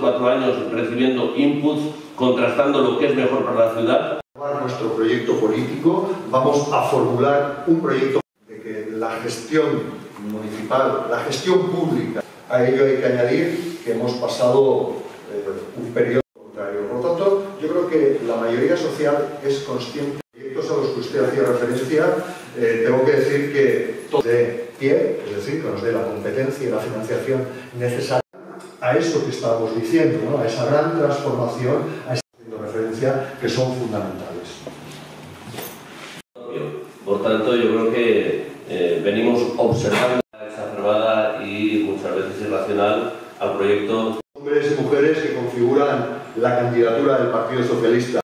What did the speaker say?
cuatro años recibiendo inputs, contrastando lo que es mejor para la ciudad. Nuestro proyecto político, vamos a formular un proyecto de que la gestión municipal, la gestión pública, a ello hay que añadir que hemos pasado eh, un periodo contrario. Por tanto, yo creo que la mayoría social es consciente proyectos a los que usted hacía referencia. Eh, tengo que decir que todo de pie, es decir, que nos dé la competencia y la financiación necesaria a eso que estábamos diciendo, ¿no? a esa gran transformación, a esa referencia que son fundamentales. Por tanto, yo creo que eh, venimos observando exacerbada y muchas veces irracional al proyecto. Hombres y mujeres que configuran la candidatura del Partido Socialista.